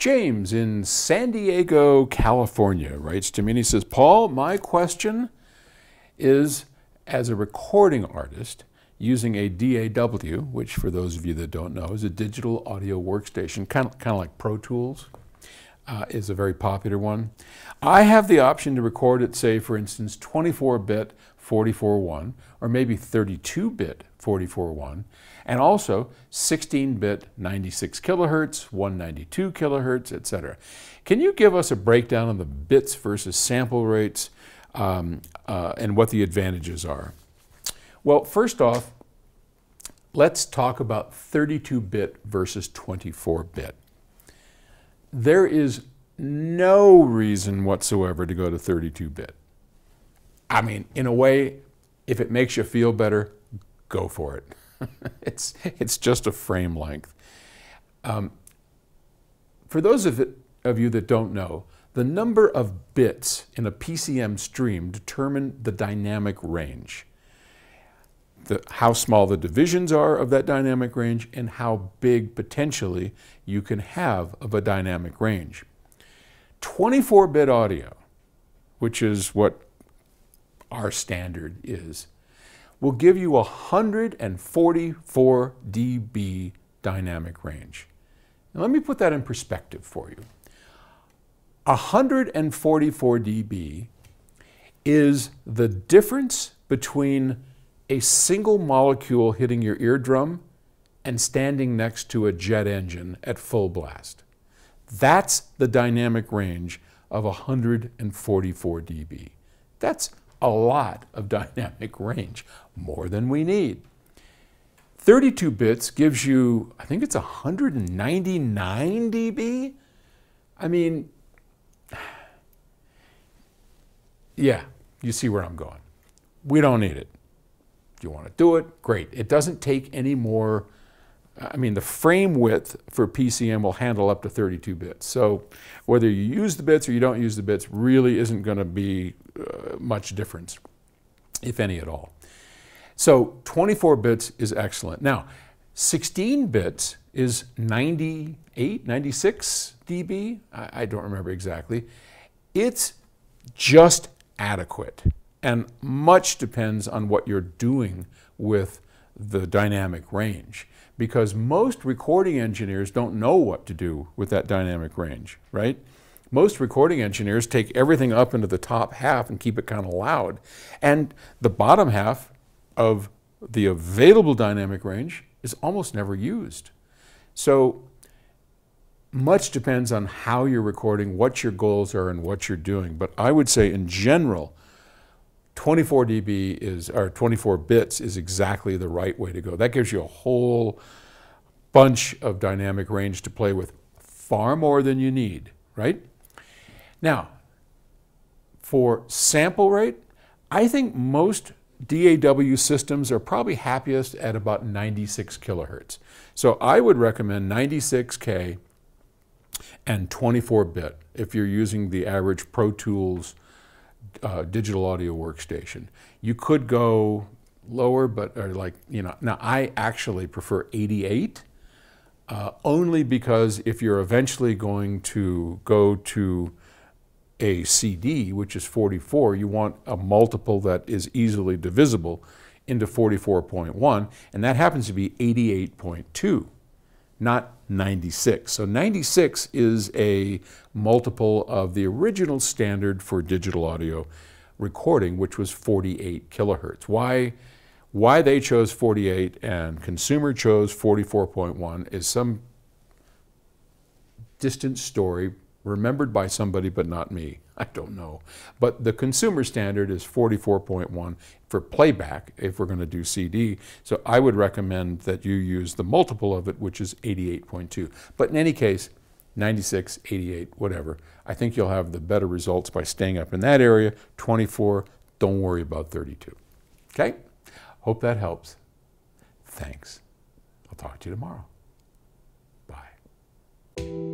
James in San Diego, California writes to me and he says, Paul, my question is as a recording artist using a DAW, which for those of you that don't know is a digital audio workstation, kind of, kind of like Pro Tools, uh, is a very popular one. I have the option to record at, say, for instance, 24-bit 44.1 or maybe 32-bit 44.1 and also 16-bit 96 kilohertz, 192 kilohertz, etc. Can you give us a breakdown of the bits versus sample rates um, uh, and what the advantages are? Well, first off, let's talk about 32-bit versus 24-bit. There is no reason whatsoever to go to 32-bit. I mean, in a way, if it makes you feel better, go for it. it's, it's just a frame length. Um, for those of, it, of you that don't know, the number of bits in a PCM stream determine the dynamic range. The, how small the divisions are of that dynamic range and how big potentially you can have of a dynamic range. 24-bit audio, which is what our standard is, will give you 144 dB dynamic range. Now let me put that in perspective for you. 144 dB is the difference between a single molecule hitting your eardrum and standing next to a jet engine at full blast. That's the dynamic range of 144 dB. That's a lot of dynamic range, more than we need. 32 bits gives you, I think it's 199 dB. I mean, yeah, you see where I'm going. We don't need it. Do you want to do it? Great. It doesn't take any more I mean, the frame width for PCM will handle up to 32 bits. So whether you use the bits or you don't use the bits really isn't going to be uh, much difference, if any at all. So 24 bits is excellent. Now, 16 bits is 98, 96 dB. I, I don't remember exactly. It's just adequate. And much depends on what you're doing with the dynamic range because most recording engineers don't know what to do with that dynamic range, right? Most recording engineers take everything up into the top half and keep it kind of loud. And the bottom half of the available dynamic range is almost never used. So much depends on how you're recording, what your goals are, and what you're doing. But I would say in general, 24 dB is, or 24 bits is exactly the right way to go. That gives you a whole bunch of dynamic range to play with, far more than you need, right? Now, for sample rate, I think most DAW systems are probably happiest at about 96 kilohertz. So I would recommend 96K and 24 bit if you're using the average Pro Tools uh, digital audio workstation. You could go lower, but or like, you know, now I actually prefer 88 uh, only because if you're eventually going to go to a CD, which is 44, you want a multiple that is easily divisible into 44.1, and that happens to be 88.2, not 96. So 96 is a multiple of the original standard for digital audio recording, which was 48 kilohertz. Why, why they chose 48 and consumer chose 44.1 is some distant story remembered by somebody but not me. I don't know. But the consumer standard is 44.1 for playback if we're going to do CD. So I would recommend that you use the multiple of it, which is 88.2. But in any case, 96, 88, whatever. I think you'll have the better results by staying up in that area. 24, don't worry about 32. Okay? Hope that helps. Thanks. I'll talk to you tomorrow. Bye.